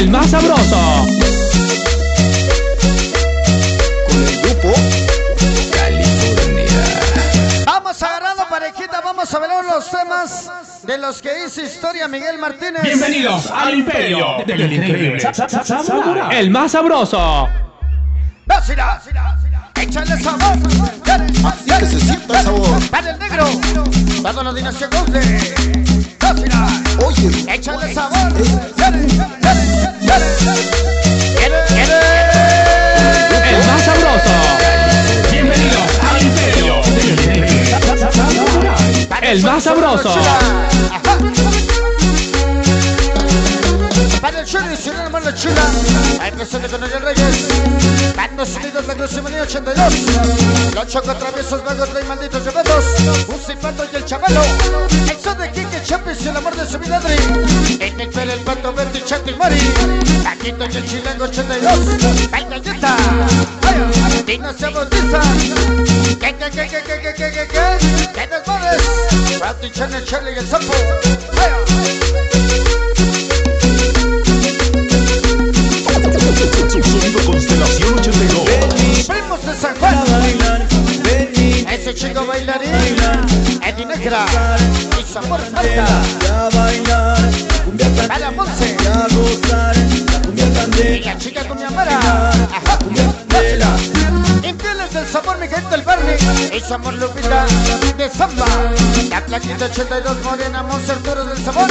El más sabroso. Con el grupo California. Vamos agarrando parejita, vamos a ver los temas de los que hizo historia Miguel Martínez. Bienvenidos al imperio del increíble Samurai. El más sabroso. ¡Échale sabor! Así que se sienta el sabor. ¡Para el negro! ¡Dando la dinastía Golden! ¡Dásela! Oye, ¡Échale sabor! El más sabroso. Bienvenidos al imperio. El más sabroso. Para el Chile, si no más la chula. Hay presente con el Reyes. Bandos Unidos, la Cruz Manía 82. Los choco traviesos, vagos, rey malditos llamados. Un cipato y el chavalo. Kike Chapis y el amor de su vida, Adri. En el el pato, Berti, Chanti, Mari. Taquito y el chilango 82. Baila Yeta. Dino se bautiza. ¿Qué, qué, qué, qué, qué, qué, qué, qué, qué? ¿Qué desmodes? Pati, Chane, Charlie y el sapo. Sonido Constelación 82. Primos de San Juan. Ese chico bailarín. Eddie Negra. Y Sabor Falta. Para Monse. Y la chica con mi amara. Ajá. Infieles del sabor Miguel del Barney. Y su amor Lupita de Zamba. La plaquita 82 Morena Monse Arturo del sabor.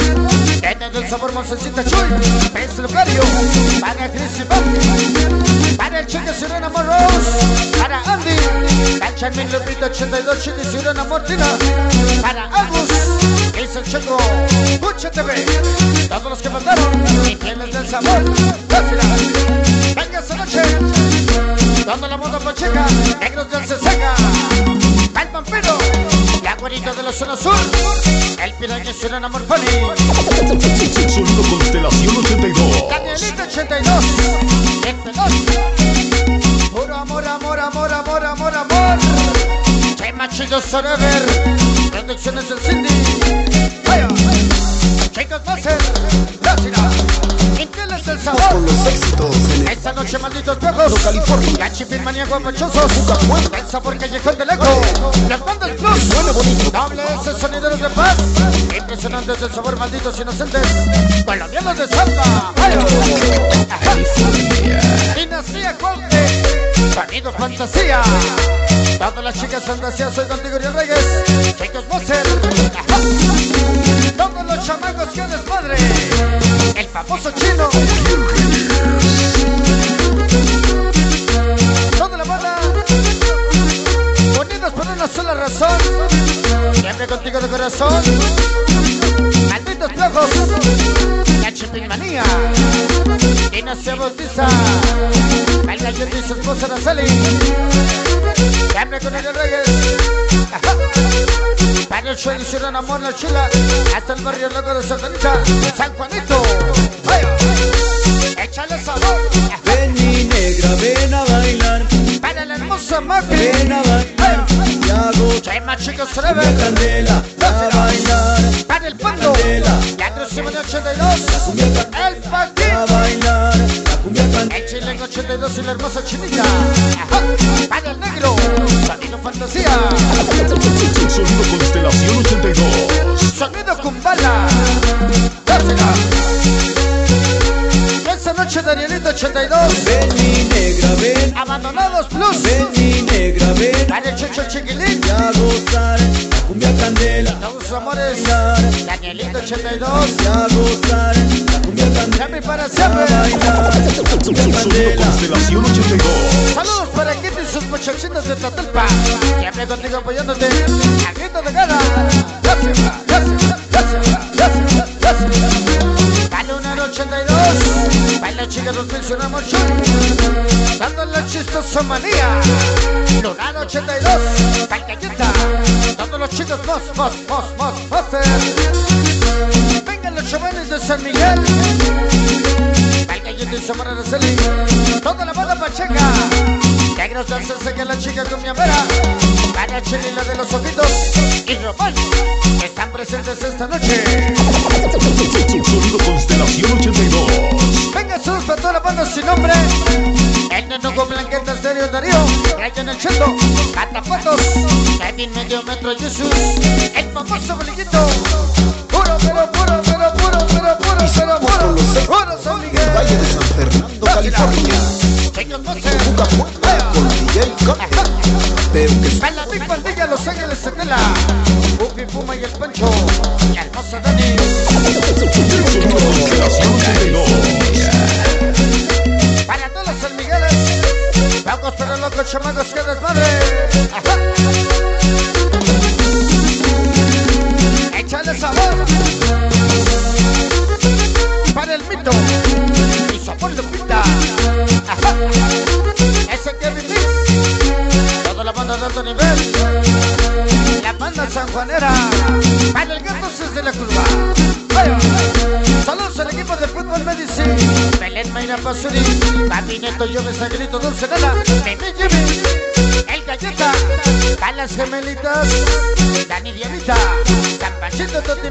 Nene del sabor Monsecita Chuy. Pez Lucario. Para Chris y Bobby. Para el chico Sirena Morros. Para Andy. Para Charmin Lupita 82 Chile Sirena Mortina. Para Agus. Es el chico. Pucha TV. Todos los que mandaron. Infieles del sabor. Venga esta noche. Dando la moda pacheca, negros del Cesega, el vampiro, la güerita de la zona sur, el piraña es un amor funny, Sonido Constelación 82. Danielito 82, el pelón, puro amor, amor, amor, amor, amor, amor, que machillos forever, producciones del Cindy, noche malditos viejos. California. Gachipin manía guapachosos El sabor callejón del eco Las bandas plus. Suena bonito. Doble S sonideros de paz. Impresionantes del sabor malditos inocentes. Colombianos de Ajá. Dinastía Cuauhtémoc. Sonido fantasía. Todas las chicas fantasías Soy contigo Uriel Reyes. Chicos Moser. Todos los chamacos que desmadre El famoso chino La chipinmanía Y no se bautiza. Valga yo y su esposa Araceli. Siempre con el Reyes. Ajá. Para el suelo hicieron amor la chula Hasta el barrio loco de Santanita San Juanito. Vaya. Échale sabor. Ajá. Ven mi negra, ven a bailar, Para la hermosa Macri ven a bailar, y hago Chema chicos la forever candela, a hermosa chinita. Para el negro Sonido fantasía. Sonido Constelación 82. Sonido Kumbala. Dásela Esta noche Danielito 82 Ven mi negra, ven, Abandonados Plus. Ven mi negra, ven, Para el Checho Chiquilín. Y a gozar, cumbia candela, Todos sus amores. Danielito 82 y a gozar, siempre, para siempre. Constelación 82. Saludos para Kitty y sus muchachitas de Tlatalpa. Siempre contigo apoyándote. Aquí de cara. Gracias, gracias, gracias, gracias, gracias. Balonero 82. Baila chica 2001 Dando la chistosa manía. Lunar 82. Baila Todos los chicos más, más, más, más, más. Y Samara Araceli. Toda la banda pacheca. Negros danzas que la chica amera. Para Chile la de los ojitos. Y Román. Están presentes esta noche. Sonido Constelación 82. Venga su para toda la banda sin nombre. El neno con blanqueta estéreo Darío. Rayo en el cheto. Catapatos. Kevin medio metro Jesús. El famoso pero puro, pero puro, California. Puerta con DJ la Pandilla Los Ángeles Setela. Buffy Puma y el Pancho. Y Dani. Sonido Constelación 82. Para todos los. Alto nivel. La banda sanjuanera. Gato desde la curva. Vaya. Saludos al equipo de fútbol Medicine. Belén Mayra Pasuri. Papi Neto, yo me grito dulce nada. Bebé Jimmy. El galleta. Para las gemelitas. Dani Dianita. San Panchito Toti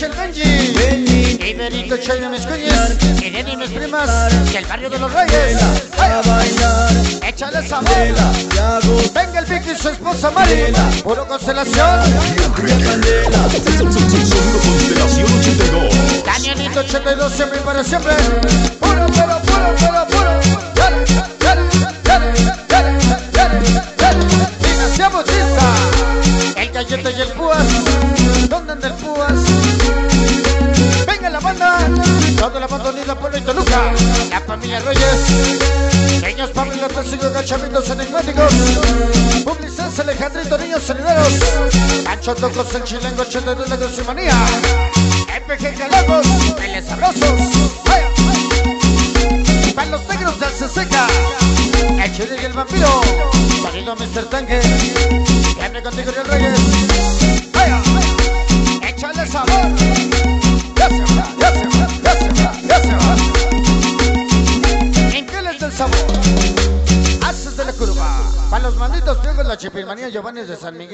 el mi Iberito Chayo mis cuñas. Irene y mis primas. Del barrio de los Reyes. a bailar, Échale sabor. y Venga el Vicky y su esposa Mari. Puro constelación. cumbia candela. Sonido Constelación 82. Danielito 82 siempre y para siempre. La Reyes. Niños Pamela Tessigo Gachamitos enigmáticos. Publicense Alejandrito Niños Solideros. Pancho Tocos el Chilengo 82 de su manía. FG Calagos, Peles Sabrosos. Para los negros del Ceseca. El Chile el Vampiro. Sonido Mr. Tanque. Que hable contigo Reyes. Giovanni de San Miguel.